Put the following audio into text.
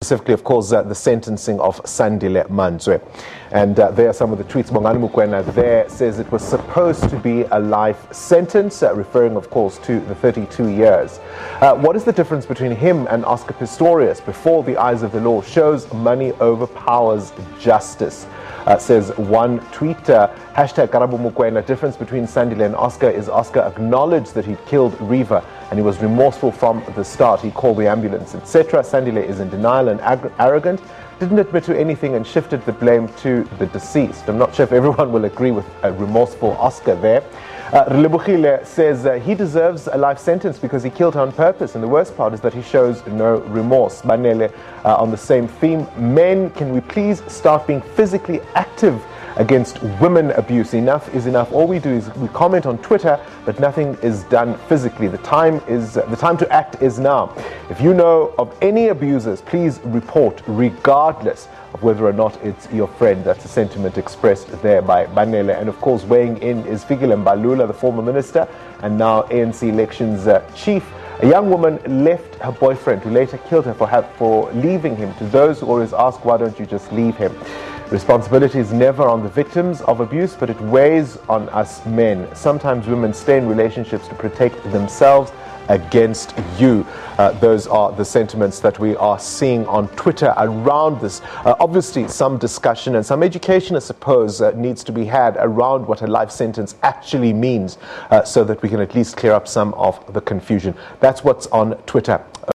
specifically, of course, uh, the sentencing of Sandile Mantsoe. And uh, there are some of the tweets. Bongani Mokoena there says it was supposed to be a life sentence, uh, referring, of course, to the 32 years. Uh, what is the difference between him and Oscar Pistorius before the eyes of the law shows money overpowers justice? Uh, says one tweeter, hashtag Karabo Mokoena, difference between Sandile and Oscar is Oscar acknowledged that he killed Reeva and he was remorseful from the start. He called the ambulance, etc. Sandile is in denial and ag- arrogant, didn't admit to anything and shifted the blame to the deceased. I'm not sure if everyone will agree with a remorseful Oscar there. Uh, says uh, he deserves a life sentence because he killed her on purpose, and the worst part is that he shows no remorse. Banele, uh, on the same theme, men, can we please start being physically active against women abuse? Enough is enough. All we do is we comment on Twitter, but nothing is done physically. The time is the time to act is now. If you know of any abusers, please report, regardless of whether or not it's your friend. That's a sentiment expressed there by Banele. And of course, weighing in is Fikile Mbalula, the former minister and now ANC elections uh, chief. A young woman left her boyfriend, who later killed her for, for leaving him. To those who always ask, why don't you just leave him? Responsibility is never on the victims of abuse, but it weighs on us men. Sometimes women stay in relationships to protect themselves against you. Uh, those are the sentiments that we are seeing on Twitter around this. Uh, obviously, some discussion and some education, I suppose, uh, needs to be had around what a life sentence actually means uh, so that we can at least clear up some of the confusion. That's what's on Twitter.